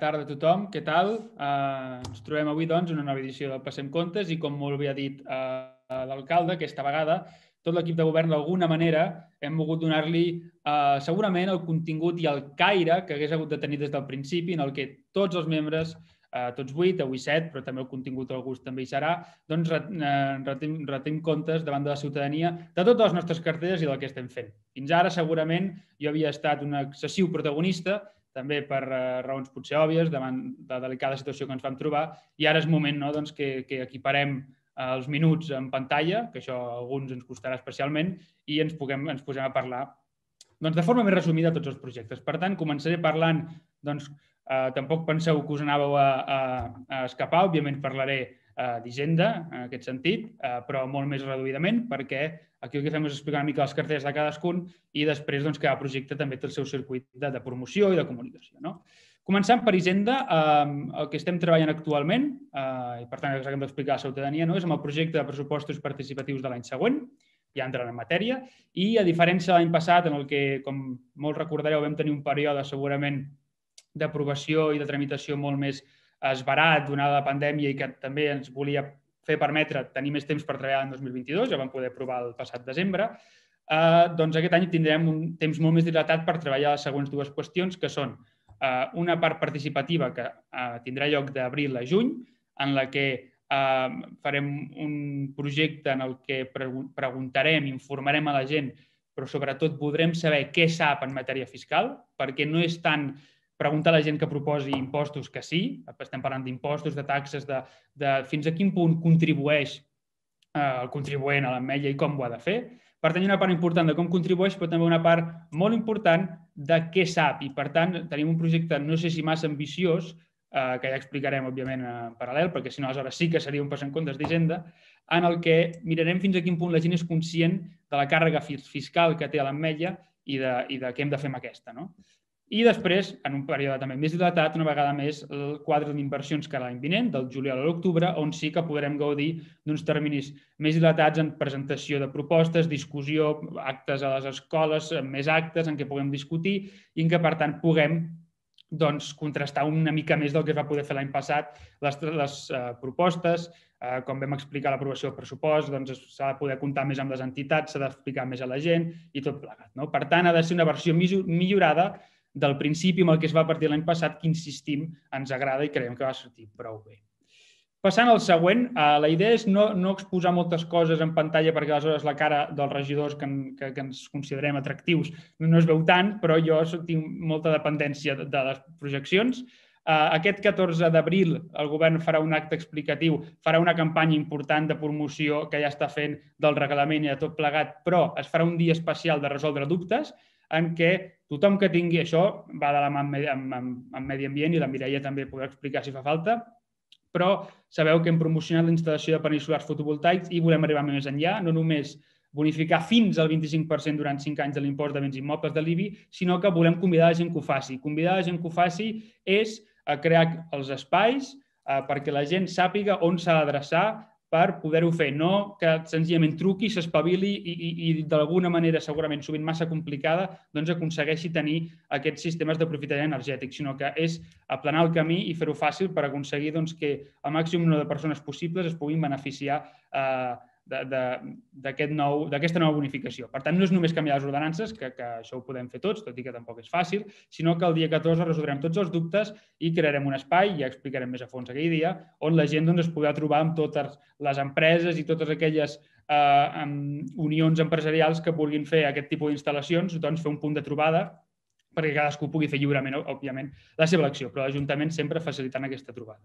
tarda a tothom. Què tal? Uh, ens trobem avui, doncs, una nova edició del Passem Comptes i, com molt bé ha dit uh, l'alcalde, aquesta vegada tot l'equip de govern, d'alguna manera, hem volgut donar-li uh, segurament el contingut i el caire que hagués hagut de tenir des del principi, en el que tots els membres, uh, tots vuit, avui set, però també el contingut del gust també hi serà, doncs retem, retem comptes davant de la ciutadania de totes les nostres carteres i del que estem fent. Fins ara, segurament, jo havia estat un excessiu protagonista també per uh, raons potser òbvies, davant de la delicada situació que ens vam trobar, i ara és moment no, doncs, que, que equiparem uh, els minuts en pantalla, que això a alguns ens costarà especialment, i ens, puguem, ens posem a parlar doncs, de forma més resumida tots els projectes. Per tant, començaré parlant, doncs, uh, tampoc penseu que us anàveu a, a, a escapar, òbviament parlaré uh, d'Hisenda, en aquest sentit, uh, però molt més reduïdament, perquè Aquí el que fem és explicar una mica les carteres de cadascun i després doncs, cada projecte també té el seu circuit de, de promoció i de comunicació. No? Començant per Hisenda, eh, el que estem treballant actualment, eh, i per tant que hem d'explicar a la ciutadania, no? és amb el projecte de pressupostos participatius de l'any següent, ja entrant en matèria, i a diferència de l'any passat, en el que, com molt recordareu, vam tenir un període segurament d'aprovació i de tramitació molt més esbarat, donada la pandèmia i que també ens volia fer permetre tenir més temps per treballar en 2022, ja vam poder aprovar el passat desembre, eh, doncs aquest any tindrem un temps molt més dilatat per treballar les següents dues qüestions, que són eh, una part participativa que eh, tindrà lloc d'abril a juny, en la que eh, farem un projecte en el que preguntarem, informarem a la gent, però sobretot podrem saber què sap en matèria fiscal, perquè no és tant preguntar a la gent que proposi impostos que sí, estem parlant d'impostos, de taxes, de, de fins a quin punt contribueix eh, el contribuent a l'ametlla i com ho ha de fer. Per tant, una part important de com contribueix, però també una part molt important de què sap. I, per tant, tenim un projecte, no sé si massa ambiciós, eh, que ja explicarem, òbviament, en paral·lel, perquè si no, aleshores sí que seria un pas en comptes d'Hisenda, en el que mirarem fins a quin punt la gent és conscient de la càrrega fiscal que té a l'ametlla i de, i de què hem de fer amb aquesta. No? I després, en un període també més dilatat, una vegada més, el quadre d'inversions que l'any vinent, del juliol a l'octubre, on sí que podrem gaudir d'uns terminis més dilatats en presentació de propostes, discussió, actes a les escoles, més actes en què puguem discutir i en què, per tant, puguem doncs, contrastar una mica més del que es va poder fer l'any passat, les, les uh, propostes, uh, com vam explicar l'aprovació del pressupost, doncs s'ha de poder comptar més amb les entitats, s'ha d'explicar més a la gent i tot plegat. No? Per tant, ha de ser una versió millorada del principi amb el que es va partir l'any passat, que insistim, ens agrada i creiem que va sortir prou bé. Passant al següent, eh, la idea és no, no exposar moltes coses en pantalla perquè aleshores la cara dels regidors que, que, que ens considerem atractius no es veu tant, però jo tinc molta dependència de, de les projeccions. Uh, aquest 14 d'abril el govern farà un acte explicatiu, farà una campanya important de promoció que ja està fent del reglament i de tot plegat, però es farà un dia especial de resoldre dubtes en què tothom que tingui això va de la mà amb, amb, amb, amb medi ambient i la Mireia també podrà explicar si fa falta, però sabeu que hem promocionat la instal·lació de panells solars fotovoltaics i volem arribar més enllà, no només bonificar fins al 25% durant 5 anys de l'impost de béns immobles de l'IBI, sinó que volem convidar la gent que ho faci. Convidar la gent que ho faci és a crear els espais eh, perquè la gent sàpiga on s'ha d'adreçar per poder-ho fer, no que senzillament truqui, s'espavili i, i, i d'alguna manera, segurament sovint massa complicada, doncs aconsegueixi tenir aquests sistemes de profitament energètic, sinó que és aplanar el camí i fer-ho fàcil per aconseguir doncs, que el màxim número de persones possibles es puguin beneficiar eh, d'aquesta nou, nova bonificació. Per tant, no és només canviar les ordenances, que, que això ho podem fer tots, tot i que tampoc és fàcil, sinó que el dia 14 resoldrem tots els dubtes i crearem un espai, ja explicarem més a fons aquell dia, on la gent doncs, es podrà trobar amb totes les empreses i totes aquelles eh, unions empresarials que vulguin fer aquest tipus d'instal·lacions, doncs fer un punt de trobada perquè cadascú pugui fer lliurement, òbviament, la seva elecció, però l'Ajuntament sempre facilitant aquesta trobada.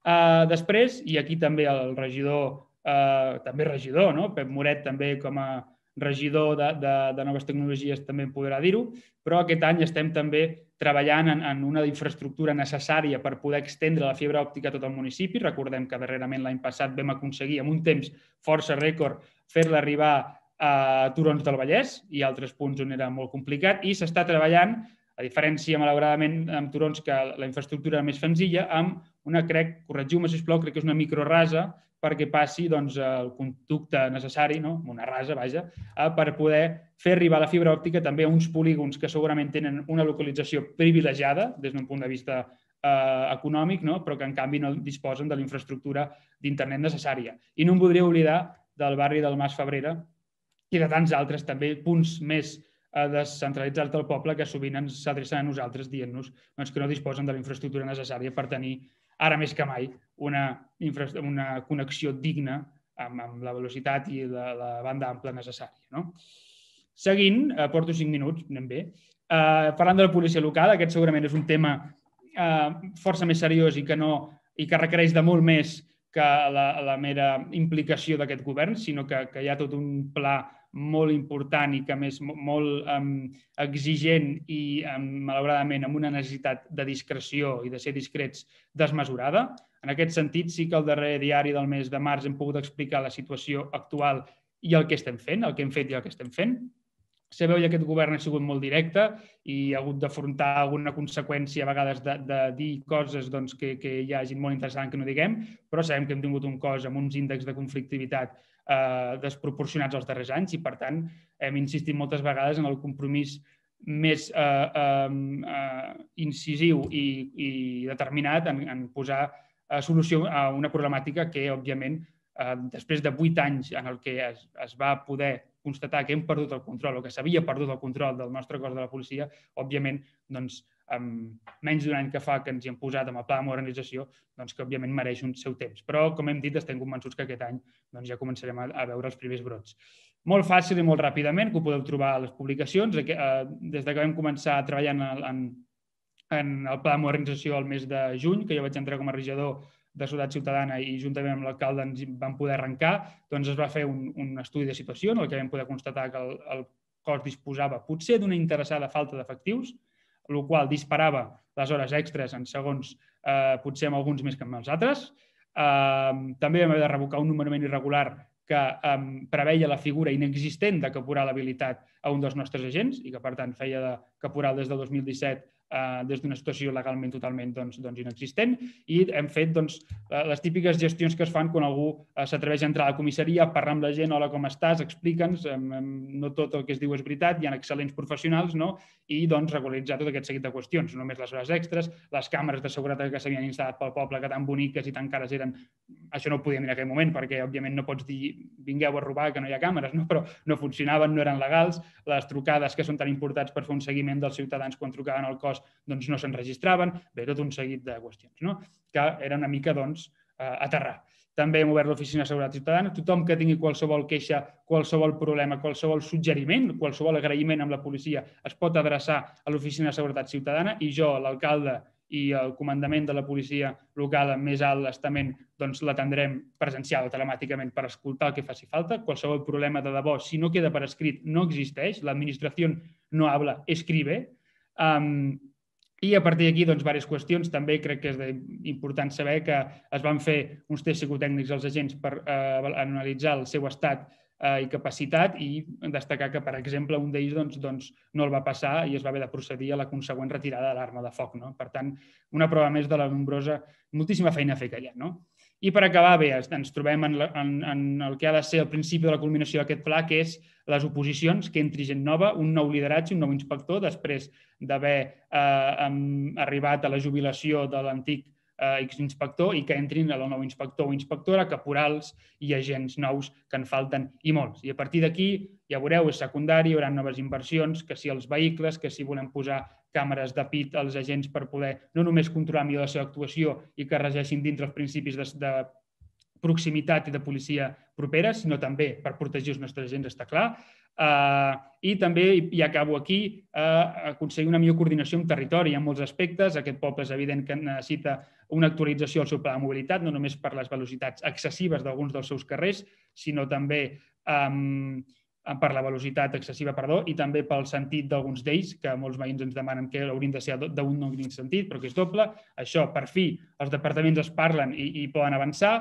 Uh, després, i aquí també el regidor eh, també regidor, no? Pep Moret també com a regidor de, de, de noves tecnologies també en podrà dir-ho, però aquest any estem també treballant en, en una infraestructura necessària per poder extendre la fibra òptica a tot el municipi. Recordem que darrerament l'any passat vam aconseguir, amb un temps força rècord, fer-la arribar a Turons del Vallès i altres punts on era molt complicat i s'està treballant, a diferència, malauradament, amb Turons, que la infraestructura era més senzilla, amb una, crec, corregiu-me, sisplau, crec que és una microrasa perquè passi doncs, el conducte necessari, no? una rasa, vaja, eh, per poder fer arribar la fibra òptica també a uns polígons que segurament tenen una localització privilegiada des d'un punt de vista eh, econòmic, no? però que en canvi no disposen de la infraestructura d'internet necessària. I no em voldria oblidar del barri del Mas Febrera i de tants altres també punts més eh, descentralitzats del poble que sovint ens s'adrecen a nosaltres dient-nos doncs, que no disposen de la infraestructura necessària per tenir ara més que mai una, una connexió digna amb, amb la velocitat i la, la banda ampla necessària. No? Seguint, eh, porto cinc minuts, anem bé, eh, parlant de la policia local, aquest segurament és un tema eh, força més seriós i que, no, i que requereix de molt més que la, la mera implicació d'aquest govern, sinó que, que hi ha tot un pla molt important i que més molt um, exigent i um, malauradament amb una necessitat de discreció i de ser discrets desmesurada. En aquest sentit, sí que el darrer diari del mes de març hem pogut explicar la situació actual i el que estem fent, el que hem fet i el que estem fent. Sabeu que aquest govern ha sigut molt directe i ha hagut d'afrontar alguna conseqüència a vegades de, de dir coses doncs, que, que hi hagi molt interessant que no diguem, però sabem que hem tingut un cos amb uns índexs de conflictivitat eh, desproporcionats els darrers anys i, per tant, hem insistit moltes vegades en el compromís més eh, eh, incisiu i, i determinat en, en posar eh, solució a una problemàtica que, òbviament, eh, després de vuit anys en el que es, es va poder constatar que hem perdut el control o que s'havia perdut el control del nostre cos de la policia, òbviament, doncs, amb menys d'un any que fa que ens hi hem posat amb el pla de modernització, doncs que òbviament mereix un seu temps. Però, com hem dit, estem convençuts que aquest any doncs, ja començarem a, a veure els primers brots. Molt fàcil i molt ràpidament, que ho podeu trobar a les publicacions. Eh, des de que vam començar a treballar en, en, en el pla de modernització el mes de juny, que jo vaig entrar com a regidor de Ciutat Ciutadana i juntament amb l'alcalde ens vam poder arrencar, doncs es va fer un, un estudi de situació en el que vam poder constatar que el, el cos disposava potser d'una interessada falta d'efectius, el qual disparava les hores extres en segons, eh, potser amb alguns més que amb els altres. Eh, també vam haver de revocar un nomenament irregular que eh, preveia la figura inexistent de caporal habilitat a un dels nostres agents i que, per tant, feia de caporal des del 2017 eh, des d'una situació legalment totalment doncs, doncs inexistent i hem fet doncs, les típiques gestions que es fan quan algú eh, s'atreveix a entrar a la comissaria, parlar amb la gent, hola, com estàs, explica'ns, eh, no tot el que es diu és veritat, hi ha excel·lents professionals, no? i doncs regularitzar tot aquest seguit de qüestions, no només les hores extres, les càmeres de seguretat que s'havien instal·lat pel poble, que tan boniques i tan cares eren, això no ho podíem dir en aquell moment, perquè òbviament no pots dir vingueu a robar que no hi ha càmeres, no? però no funcionaven, no eren legals, les trucades que són tan importants per fer un seguiment dels ciutadans quan trucaven al cos doncs no s'enregistraven, bé, tot un seguit de qüestions, no? que era una mica doncs, aterrar. També hem obert l'Oficina de Seguretat Ciutadana. Tothom que tingui qualsevol queixa, qualsevol problema, qualsevol suggeriment, qualsevol agraïment amb la policia es pot adreçar a l'Oficina de Seguretat Ciutadana i jo, l'alcalde i el comandament de la policia local amb més alt estament doncs l'atendrem presencial o telemàticament per escoltar el que faci falta. Qualsevol problema de debò, si no queda per escrit, no existeix. L'administració no habla, escribe. Um, i a partir d'aquí, doncs, diverses qüestions. També crec que és important saber que es van fer uns tests psicotècnics als agents per eh, analitzar el seu estat eh, i capacitat i destacar que, per exemple, un d'ells doncs, doncs, no el va passar i es va haver de procedir a la consegüent retirada de l'arma de foc. No? Per tant, una prova més de la nombrosa, moltíssima feina a fer que. No? I per acabar, bé, ens trobem en, la, en, en el que ha de ser el principi de la culminació d'aquest pla, que és les oposicions, que entri gent nova, un nou lideratge, un nou inspector, després d'haver eh, arribat a la jubilació de l'antic eh, inspector i que entrin el nou inspector o inspectora, caporals i agents nous que en falten i molts. I a partir d'aquí, ja veureu, és secundari, hi haurà noves inversions, que si els vehicles, que si volem posar càmeres de pit als agents per poder no només controlar millor la seva actuació i que regeixin dintre els principis de, de proximitat i de policia propera, sinó també per protegir els nostres agents, està clar. Uh, I també, i acabo aquí, uh, aconseguir una millor coordinació amb territori en molts aspectes. Aquest poble és evident que necessita una actualització al seu pla de mobilitat, no només per les velocitats excessives d'alguns dels seus carrers, sinó també um, per la velocitat excessiva, perdó, i també pel sentit d'alguns d'ells, que molts veïns ens demanen que haurien de ser d'un únic sentit, però que és doble. Això, per fi, els departaments es parlen i, i poden avançar.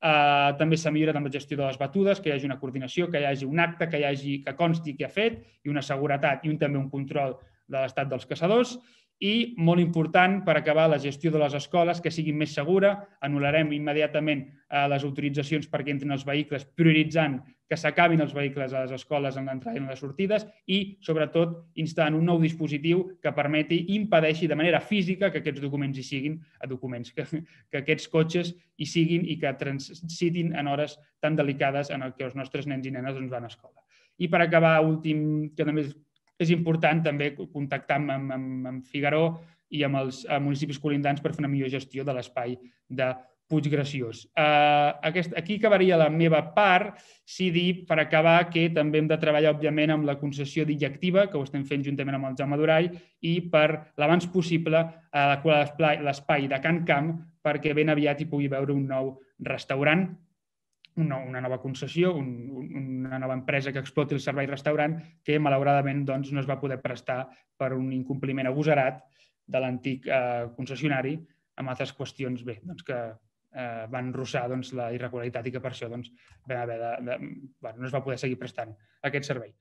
Uh, també s'ha millorat amb la gestió de les batudes, que hi hagi una coordinació, que hi hagi un acte, que hi hagi que consti què ha fet i una seguretat i un, també un control de l'estat dels caçadors. I, molt important, per acabar, la gestió de les escoles, que siguin més segura. Anul·larem immediatament eh, les autoritzacions perquè entrin els vehicles, prioritzant que s'acabin els vehicles a les escoles en l'entrada i en les sortides i, sobretot, instant un nou dispositiu que permeti i impedeixi de manera física que aquests documents hi siguin, a documents, que, que aquests cotxes hi siguin i que transitin en hores tan delicades en el que els nostres nens i nenes doncs, van a escola. I per acabar, últim, que també és important també contactar amb, amb, amb, Figaró i amb els amb municipis colindants per fer una millor gestió de l'espai de Puiggraciós. Uh, aquest, aquí acabaria la meva part, si dir, per acabar, que també hem de treballar, òbviament, amb la concessió d'illa que ho estem fent juntament amb el Jaume Durall, i per l'abans possible adequar l'espai de Can Camp perquè ben aviat hi pugui veure un nou restaurant una, una nova concessió, un, una nova empresa que exploti el servei restaurant que malauradament doncs, no es va poder prestar per un incompliment agosarat de l'antic eh, concessionari amb altres qüestions bé, doncs que eh, van rossar doncs, la irregularitat i que per això doncs, haver de, de, bueno, no es va poder seguir prestant aquest servei.